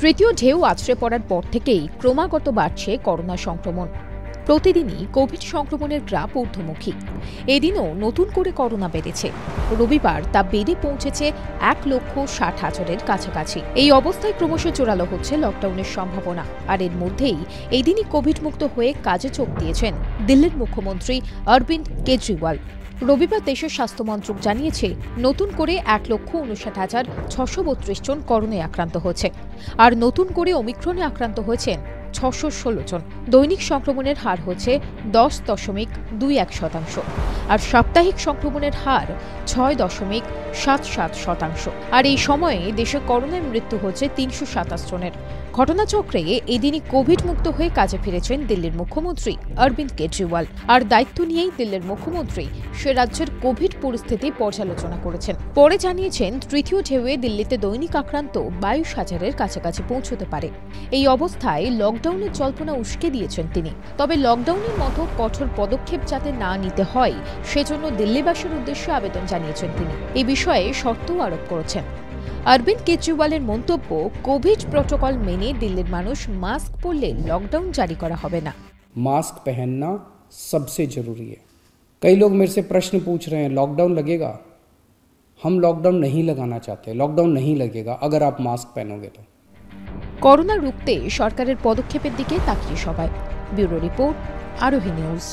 তৃতীয় ঢেউ আছড়ে পড়ার পর থেকেই ক্রমাগত বাড়ছে করোনা সংক্রমণ। প্রতিদিনই কোভিড সংক্রমণের গ্রাফ ঊর্ধ্বমুখী। এদিনও নতুন করে করোনা বেড়েছে। রবিবার তা বেড়ে পৌঁছেছে এক লক্ষ ষাট হাজারের কাছাকাছি। এই অবস্থায় ক্রমশ জোরালো হচ্ছে লকডাউনের সম্ভাবনা। আর এর মধ্যেই এদিনই কোভিড মুক্ত হয়ে কাজে চোখ দিয়েছেন দিল্লির মুখ্যমন্ত্রী অরবিন্দ কেজরিওয়াল। রবিবার দেশের স্বাস্থ্য মন্ত্রক জানিয়েছে, নতুন করে এক লক্ষ উনষাট হাজার ছশো বত্রিশ জন করোনায় আক্রান্ত হয়েছে আর নতুন করে অমিক্রণে আক্রান্ত হয়েছেন ছশো ষোলো জন। দৈনিক সংক্রমণের হার হচ্ছে দশ দশমিক দুই এক শতাংশ। আর সাপ্তাহিক সংক্রমণের হার ছয় দশমিক সাত সাত শতাংশ। আর এই সময়ে দেশে করোনায় মৃত্যু হচ্ছে তিনশো সাতাশ জনের। ঘটনাচক্রে এদিনই কোভিড মুক্ত হয়ে কাজে ফিরেছেন দিল্লির মুখ্যমন্ত্রী অরবিন্দ কেজরিওয়াল। আর দায়িত্ব নিয়েই দিল্লির মুখ্যমন্ত্রী সে রাজ্যের কোভিড পরিস্থিতি পর্যালোচনা করেছেন। পরে জানিয়েছেন, তৃতীয় ঢেউয়ে দিল্লিতে দৈনিক আক্রান্ত বাইশ হাজারের কাছাকাছি পৌঁছতে পারে। এই অবস্থায় লকডাউনের জল্পনা উস্কে দিয়েছেন তিনি। তবে লকডাউনের মতো কঠোর পদক্ষেপ যাতে না নিতে হয়, সেজন্য দিল্লিবাসীর উদ্দেশ্যে আবেদন জানিয়েছেন তিনি। এ বিষয়ে শর্তও আরোপ করেছেন। অরবিন্দ কেজরিওয়ালের মন্তব্য কোভিড প্রোটোকল মেনে দিল্লির মানুষ মাস্ক পরলে লকডাউন জারি করা হবে না मास्क पहनना सबसे ज़रूरी है कई लोग मेरे से प्रश्न पूछ रहे हैं लॉकडाउन लगेगा हम लॉकडाउन नहीं लगाना चाहते लॉकडाउन नहीं लगेगा अगर आप मास्क पहनोगे तो করোনা রুখতে সরকারের পদক্ষেপের দিকে তাকিয়ে সবাই ব্যুরো রিপোর্ট আরোহী নিউজ